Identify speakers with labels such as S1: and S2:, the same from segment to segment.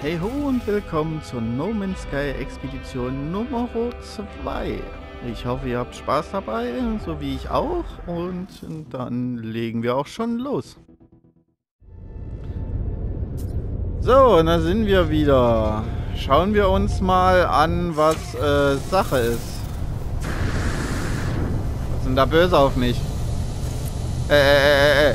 S1: Hey ho und willkommen zur No Man's Sky Expedition Nummer 2. Ich hoffe, ihr habt Spaß dabei, so wie ich auch. Und dann legen wir auch schon los. So, und da sind wir wieder. Schauen wir uns mal an, was äh, Sache ist. Was sind da böse auf mich? Äh, äh, äh, äh.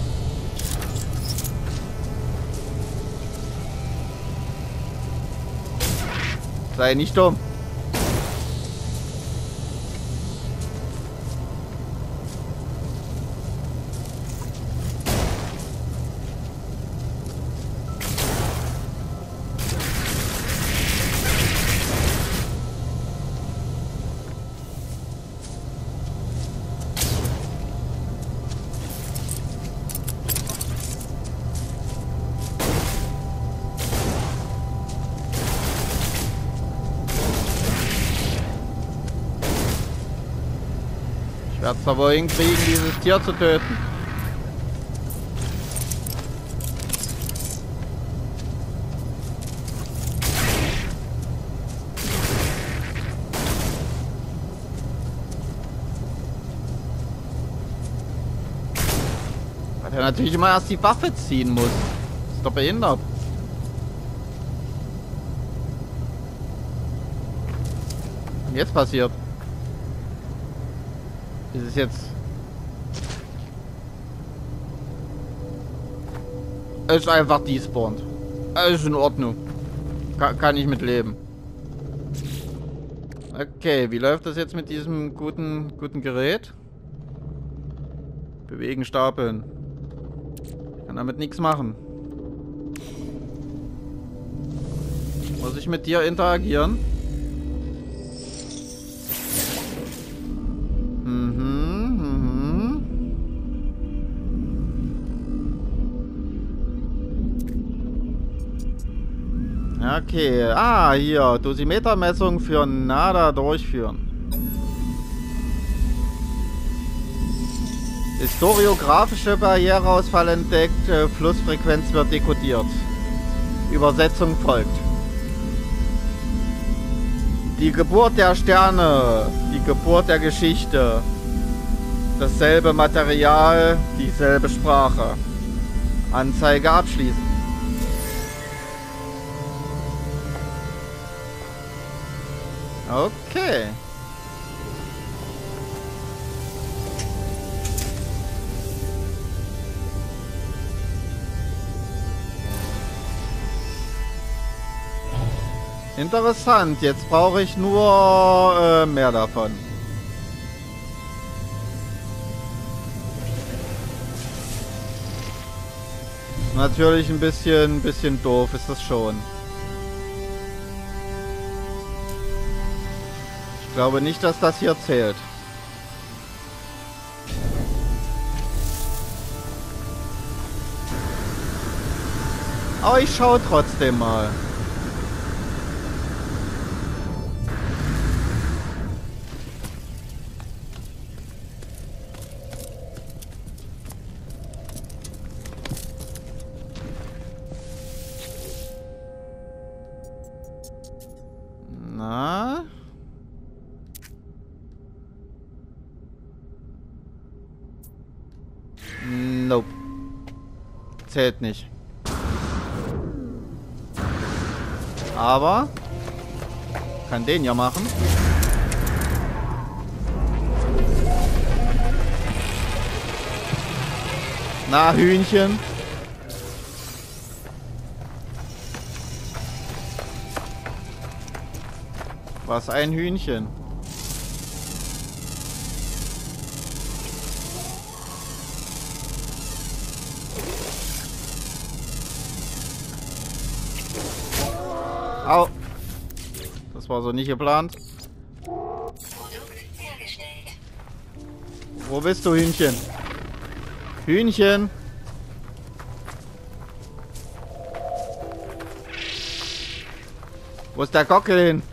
S1: Sei nicht dumm. Werde es aber hinkriegen, dieses Tier zu töten. Weil er natürlich immer erst die Waffe ziehen muss. Ist doch behindert. Und jetzt passiert. Ist es jetzt... Es ist einfach despawned. Es ist in Ordnung. Ka kann ich mit leben. Okay, wie läuft das jetzt mit diesem guten, guten Gerät? Bewegen, stapeln. Ich kann damit nichts machen. Muss ich mit dir interagieren? Okay, ah, hier, Dosimetermessung für NADA durchführen. Historiografische Barriereausfall entdeckt, äh, Flussfrequenz wird dekodiert. Übersetzung folgt. Die Geburt der Sterne, die Geburt der Geschichte. Dasselbe Material, dieselbe Sprache. Anzeige abschließen. Okay. Interessant, jetzt brauche ich nur äh, mehr davon. Natürlich ein bisschen, bisschen doof ist das schon. Ich glaube nicht, dass das hier zählt. Aber ich schaue trotzdem mal. Zählt nicht. Aber kann den ja machen. Na, Hühnchen. Was ein Hühnchen. Au. Das war so nicht geplant. Wo bist du, Hühnchen? Hühnchen. Wo ist der Gockel hin?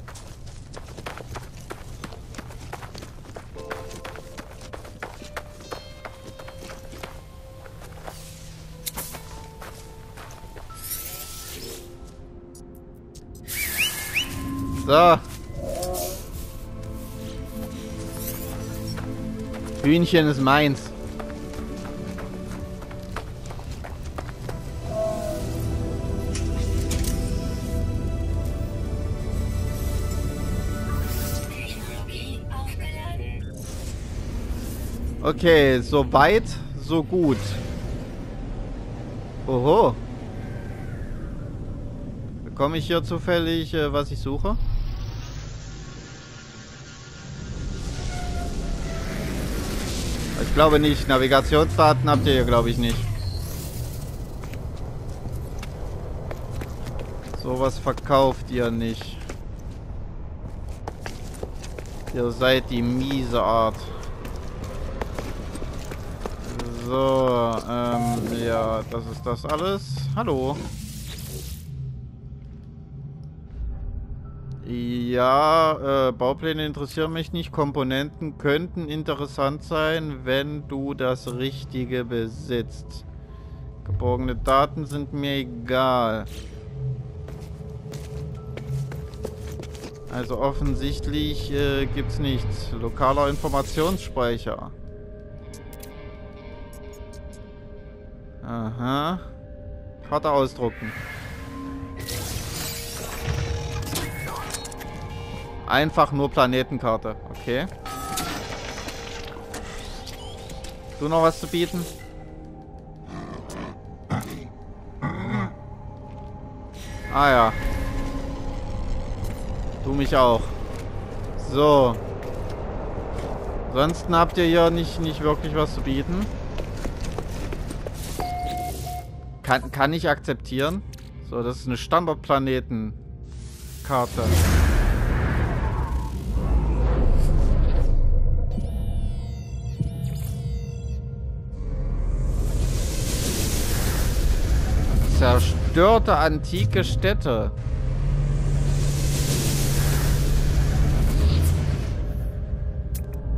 S1: Hühnchen ist meins. Okay, so weit, so gut. Oho. Bekomme ich hier zufällig, äh, was ich suche? Ich glaube nicht. Navigationsdaten habt ihr hier, glaube ich, nicht. Sowas verkauft ihr nicht. Ihr seid die miese Art. So, ähm, ja, das ist das alles. Hallo. Ja, äh, Baupläne interessieren mich nicht. Komponenten könnten interessant sein, wenn du das Richtige besitzt. Geborgene Daten sind mir egal. Also offensichtlich äh, es nichts. Lokaler Informationsspeicher. Aha. Karte ausdrucken. Einfach nur Planetenkarte. Okay. Du noch was zu bieten? Ah ja. Du mich auch. So. Ansonsten habt ihr hier nicht, nicht wirklich was zu bieten. Kann, kann ich akzeptieren. So, das ist eine Standardplanetenkarte. Zerstörte antike Städte.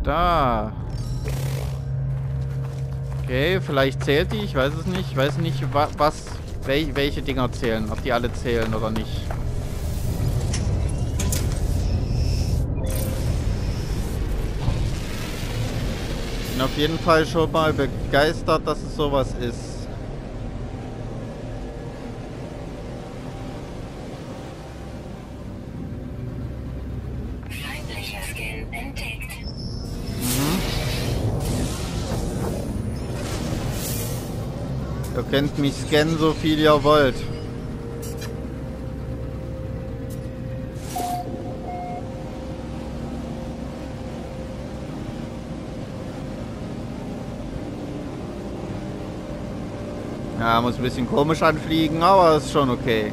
S1: Da. Okay, vielleicht zählt die, ich weiß es nicht. Ich weiß nicht, was, wel, welche Dinger zählen. Ob die alle zählen oder nicht. Bin auf jeden Fall schon mal begeistert, dass es sowas ist. Könnt mich scannen, so viel ihr wollt. Ja, muss ein bisschen komisch anfliegen, aber ist schon okay.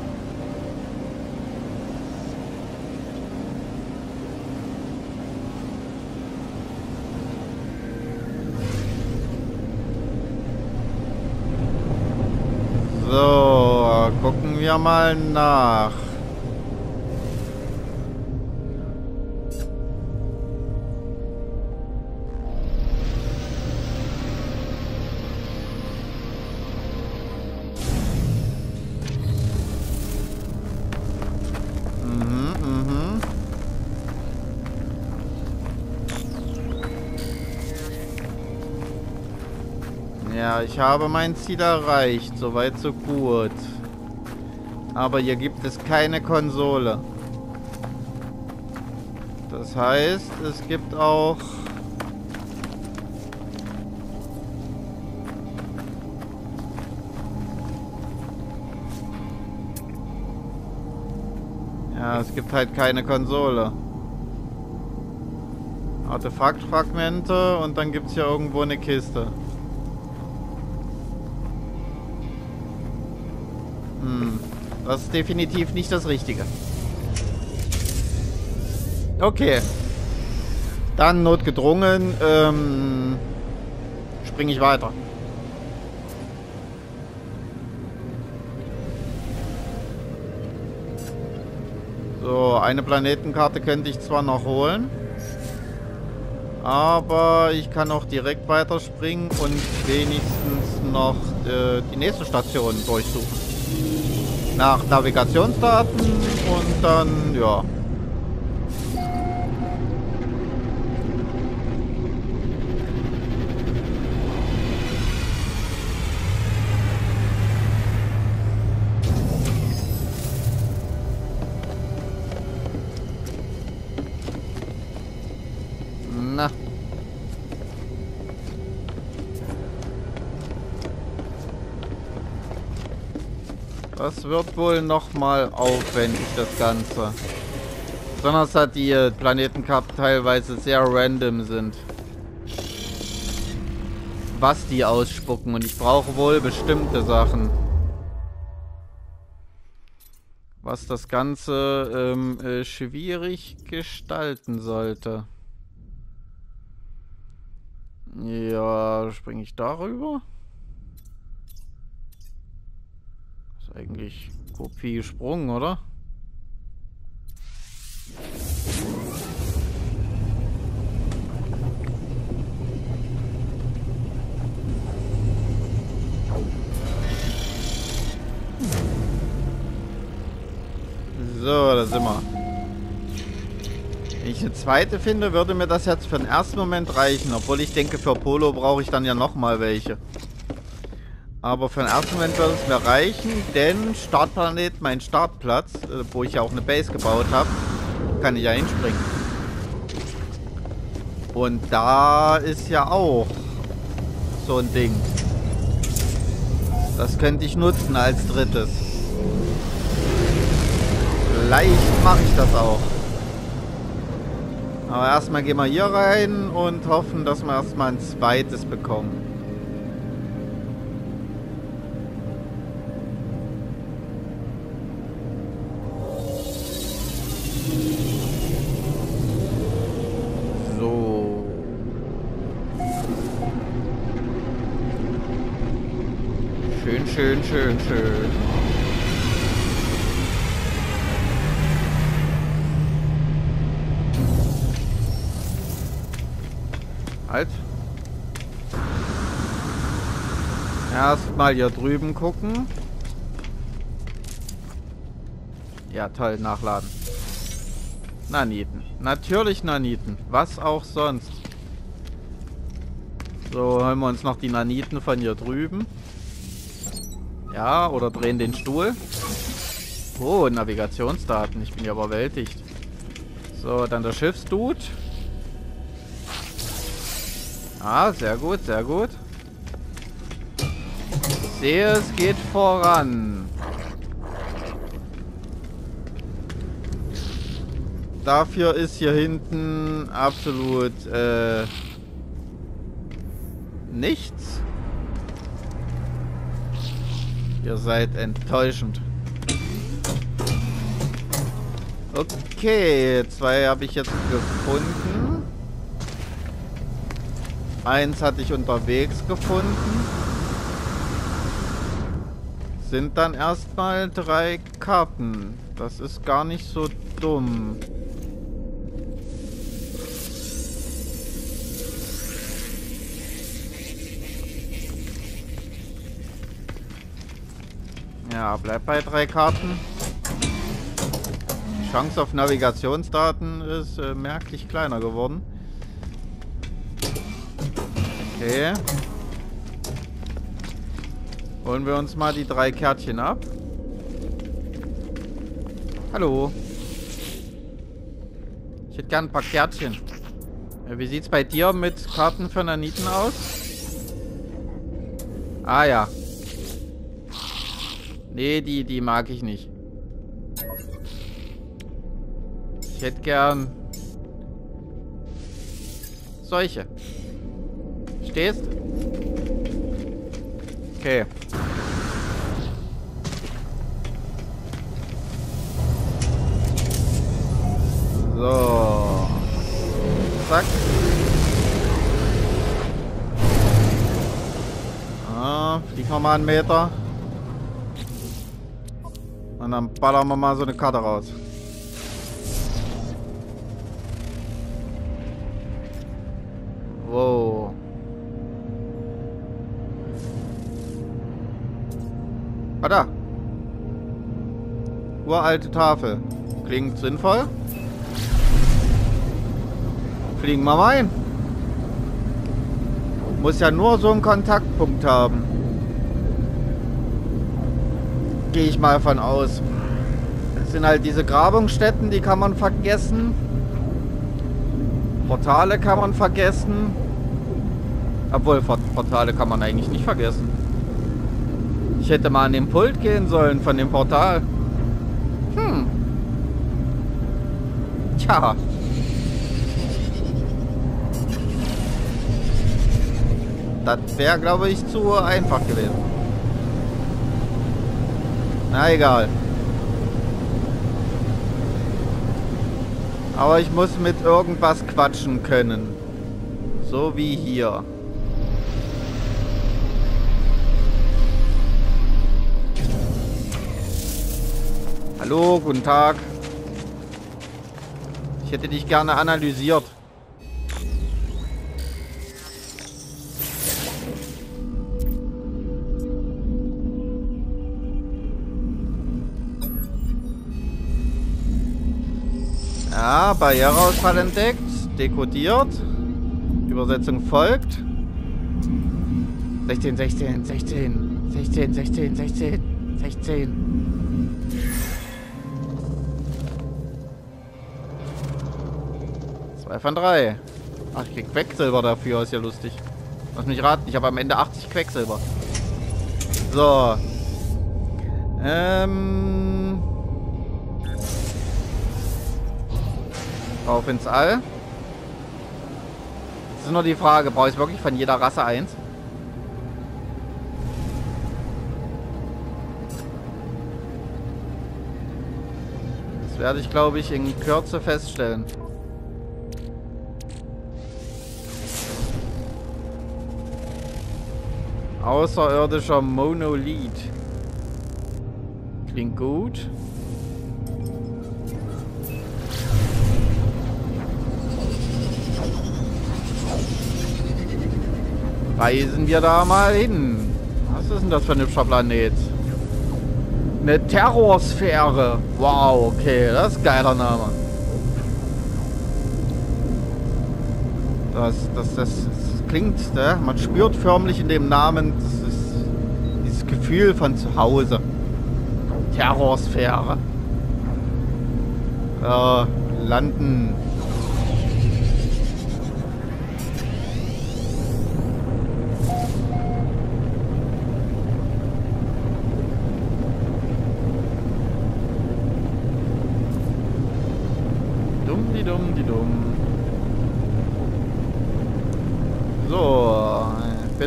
S1: So, wir mal nach. ich habe mein Ziel erreicht. Soweit, so gut. Aber hier gibt es keine Konsole. Das heißt, es gibt auch... Ja, es gibt halt keine Konsole. Artefaktfragmente und dann gibt es ja irgendwo eine Kiste. Das ist definitiv nicht das Richtige. Okay. Dann notgedrungen, ähm, springe ich weiter. So, eine Planetenkarte könnte ich zwar noch holen. Aber ich kann auch direkt weiterspringen und wenigstens noch äh, die nächste Station durchsuchen nach Navigationsdaten und dann, ja. Wird wohl nochmal aufwendig, das Ganze. Besonders hat die Planetenkarten teilweise sehr random sind. Was die ausspucken. Und ich brauche wohl bestimmte Sachen. Was das Ganze ähm, äh, schwierig gestalten sollte. Ja, springe ich darüber? Eigentlich Kopie gesprungen, oder? So, da sind wir. Wenn ich eine zweite finde, würde mir das jetzt für den ersten Moment reichen. Obwohl ich denke, für Polo brauche ich dann ja nochmal welche. Aber für den ersten Moment würde es mir reichen, denn Startplanet, mein Startplatz, äh, wo ich ja auch eine Base gebaut habe, kann ich ja hinspringen. Und da ist ja auch so ein Ding. Das könnte ich nutzen als drittes. Vielleicht mache ich das auch. Aber erstmal gehen wir hier rein und hoffen, dass wir erstmal ein zweites bekommen. Schön, schön. Halt. Erstmal hier drüben gucken. Ja, toll, nachladen. Naniten. Natürlich Naniten. Was auch sonst. So, holen wir uns noch die Naniten von hier drüben. Ja, oder drehen den Stuhl. Oh, Navigationsdaten. Ich bin ja überwältigt. So, dann der Schiffsdude. Ah, sehr gut, sehr gut. Ich sehe, es geht voran. Dafür ist hier hinten absolut äh, nichts. Ihr seid enttäuschend. Okay, zwei habe ich jetzt gefunden. Eins hatte ich unterwegs gefunden. Sind dann erstmal drei Karten. Das ist gar nicht so dumm. Ja, bleibt bei drei Karten. Die Chance auf Navigationsdaten ist äh, merklich kleiner geworden. Okay. Holen wir uns mal die drei Kärtchen ab. Hallo. Ich hätte gern ein paar Kärtchen. Wie sieht's bei dir mit Karten für Naniten aus? Ah ja. Nee, die, die mag ich nicht. Ich hätte gern solche. Stehst? Okay. So. Zack. Ah, fliegen wir mal einen Meter. Und dann ballern wir mal so eine Karte raus. Ah, da. Uralte Tafel. Klingt sinnvoll. Fliegen wir mal ein. Muss ja nur so einen Kontaktpunkt haben. Gehe ich mal von aus. Das sind halt diese Grabungsstätten, die kann man vergessen. Portale kann man vergessen. Obwohl, Portale kann man eigentlich nicht vergessen. Ich hätte mal an den Pult gehen sollen von dem Portal. Hm. Tja. Das wäre, glaube ich, zu einfach gewesen. Na egal. Aber ich muss mit irgendwas quatschen können. So wie hier. Hallo, guten Tag. Ich hätte dich gerne analysiert. Ja, Barriereausfall entdeckt, dekodiert. Übersetzung folgt. 16, 16, 16, 16, 16, 16, 16. Zwei von drei. Ach, ich krieg Quecksilber dafür, ist ja lustig. Lass mich raten, ich habe am Ende 80 Quecksilber. So. Ähm... Auf ins All. Das ist nur die Frage, brauche ich wirklich von jeder Rasse eins? Das werde ich, glaube ich, in Kürze feststellen. Außerirdischer Monolith. Klingt gut. Reisen wir da mal hin. Was ist denn das für ein hübscher Planet? Eine Terrorsphäre. Wow, okay, das ist ein geiler Name. Das, das, das, das klingt, ne? man spürt förmlich in dem Namen dieses Gefühl von zu Hause. Terrorsphäre. Äh, landen.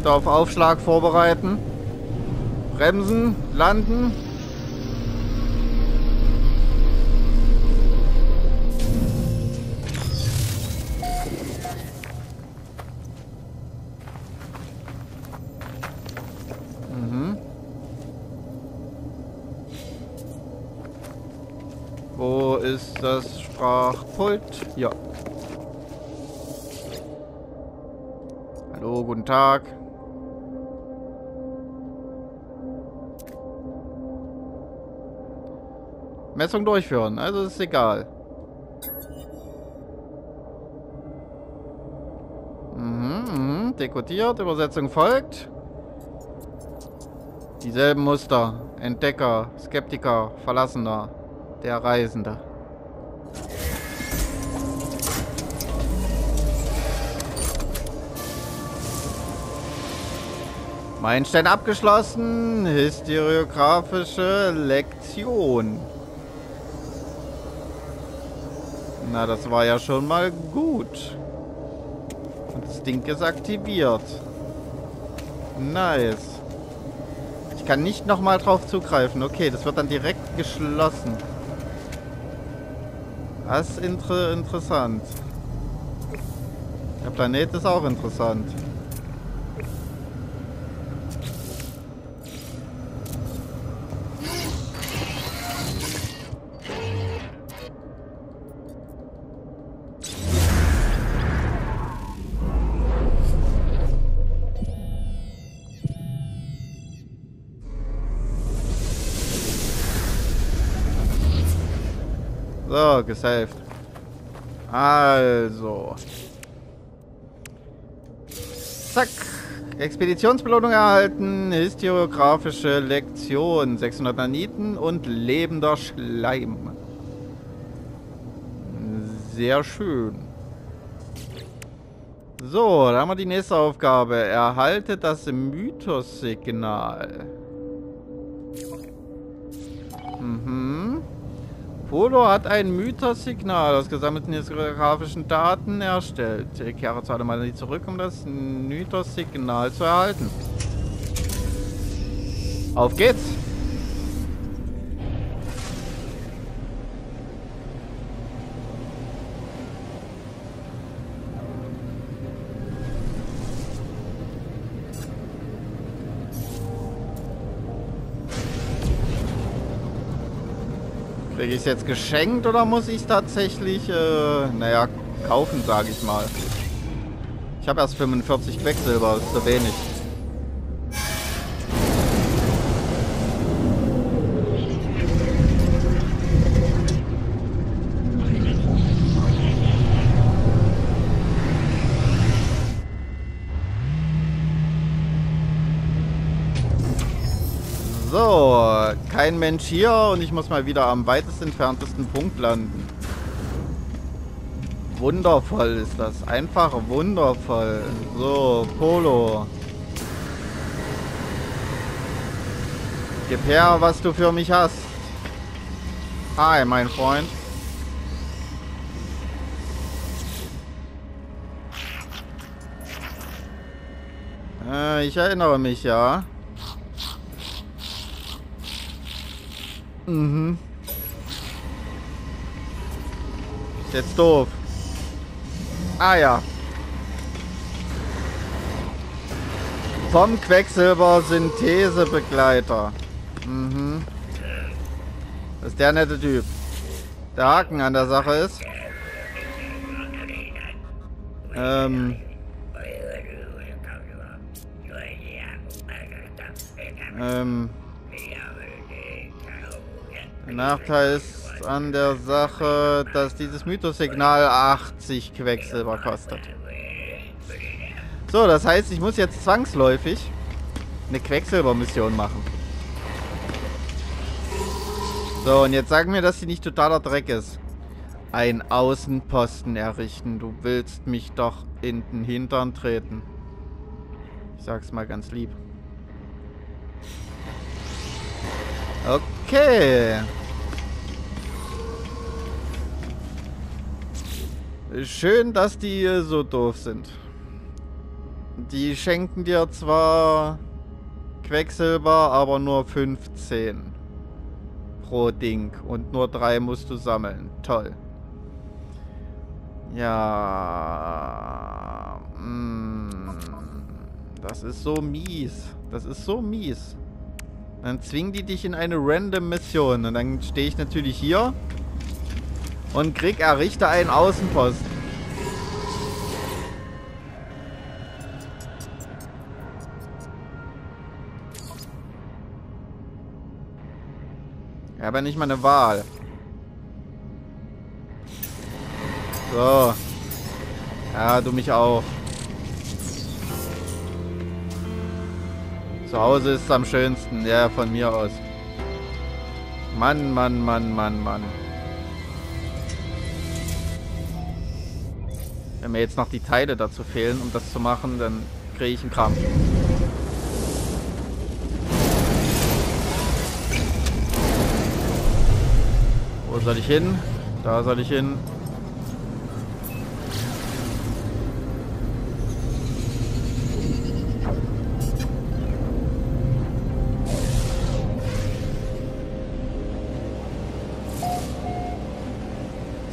S1: Bitte auf Aufschlag vorbereiten. Bremsen, landen. Mhm. Wo ist das Sprachpult? Ja. Hallo, guten Tag. Messung durchführen, also ist egal. Mhm, mhm, dekodiert, Übersetzung folgt. Dieselben Muster. Entdecker, Skeptiker, Verlassener, der Reisende. Meilenstein abgeschlossen. Historiografische Lektion. Na, das war ja schon mal gut. Und das Ding ist aktiviert. Nice. Ich kann nicht nochmal drauf zugreifen. Okay, das wird dann direkt geschlossen. Das ist inter interessant. Der Planet ist auch interessant. Gesaved. Also. Zack. Expeditionsbelohnung erhalten. Historiografische Lektion. 600 Naniten und lebender Schleim. Sehr schön. So, da haben wir die nächste Aufgabe. Erhalte das Mythos-Signal. Polo hat ein Mythos-Signal aus gesammelten grafischen Daten erstellt. Ich kehre zu Anomalie zurück, um das Mythos-Signal zu erhalten. Auf geht's! Kriege ich es jetzt geschenkt oder muss ich es tatsächlich, äh, naja, kaufen, sage ich mal. Ich habe erst 45 Quecksilber, ist zu wenig. Kein Mensch hier und ich muss mal wieder am weitest entferntesten Punkt landen. Wundervoll ist das. Einfach wundervoll. So, Polo. Gib her, was du für mich hast. Hi, mein Freund. Äh, ich erinnere mich, ja. Mhm. Jetzt doof. Ah ja. Vom Quecksilber Synthesebegleiter. Mhm. Das ist der nette Typ. Der Haken an der Sache ist. Ähm. Ähm. Nachteil ist an der Sache, dass dieses Mythosignal 80 Quecksilber kostet. So, das heißt, ich muss jetzt zwangsläufig eine Quecksilber-Mission machen. So, und jetzt sagen mir, dass sie nicht totaler Dreck ist. Ein Außenposten errichten. Du willst mich doch in den Hintern treten. Ich sag's mal ganz lieb. Okay. Schön, dass die so doof sind. Die schenken dir zwar Quecksilber, aber nur 15 pro Ding. Und nur drei musst du sammeln. Toll. Ja. Mm, das ist so mies. Das ist so mies. Dann zwingen die dich in eine random Mission. Und dann stehe ich natürlich hier und krieg errichte einen Außenposten. Ich habe ja nicht mal eine Wahl. So. Ja, du mich auch. Zu Hause ist es am schönsten. Ja, von mir aus. Mann, Mann, Mann, Mann, Mann. Wenn mir jetzt noch die Teile dazu fehlen, um das zu machen, dann kriege ich einen Krampf. Wo soll ich hin? Da soll ich hin.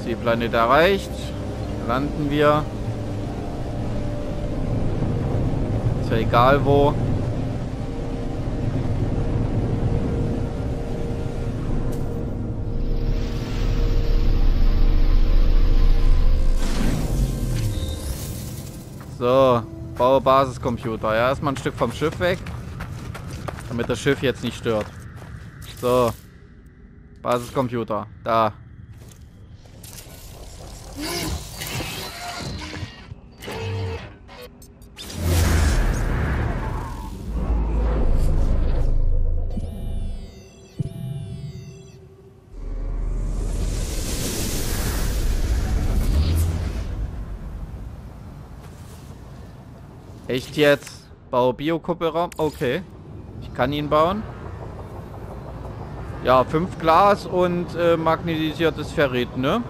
S1: Zielplanet erreicht. Landen wir. Ist ja egal wo. So, baue Basiscomputer. Ja, erstmal ein Stück vom Schiff weg. Damit das Schiff jetzt nicht stört. So. Basiscomputer. Da. Echt jetzt? Bau Biokuppelraum? Okay. Ich kann ihn bauen. Ja, fünf Glas und äh, magnetisiertes Ferrit, ne?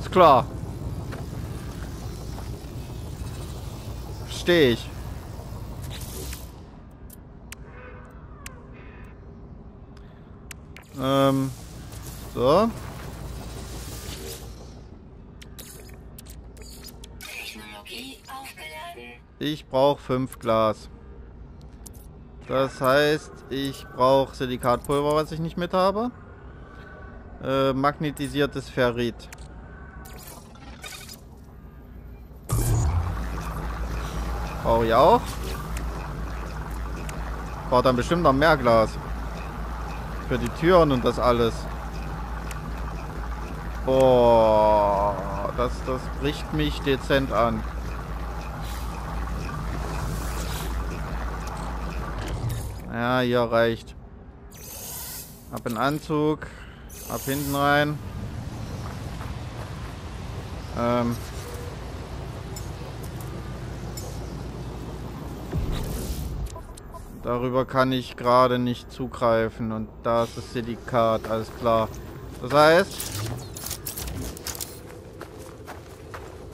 S1: Ist klar. Verstehe ich. Ähm, so. Ich brauche fünf Glas. Das heißt, ich brauche Silikatpulver, was ich nicht mit habe. Äh, magnetisiertes Ferrit. Brauche ich auch. Brauche dann bestimmt noch mehr Glas. Für die Türen und das alles. Boah, das, das bricht mich dezent an. Ja, hier reicht. Ab in Anzug. Ab hinten rein. Ähm. Darüber kann ich gerade nicht zugreifen. Und das ist Silikat, alles klar. Das heißt... Ich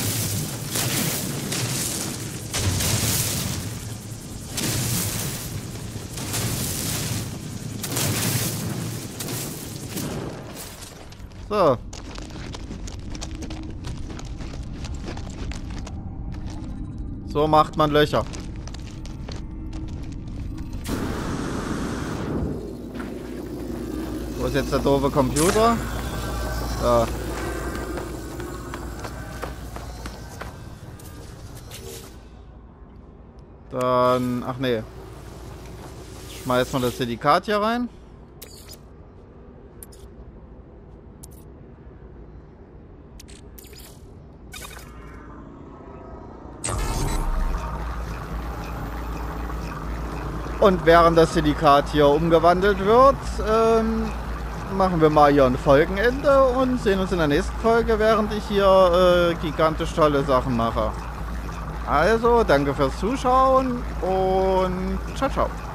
S1: So. So macht man Löcher. Wo ist jetzt der doofe Computer? Da. Dann, ach nee. Schmeißt man das Silikat hier rein. Und während das Silikat hier umgewandelt wird, ähm, machen wir mal hier ein Folgenende und sehen uns in der nächsten Folge, während ich hier äh, gigantisch tolle Sachen mache. Also, danke fürs Zuschauen und ciao, ciao.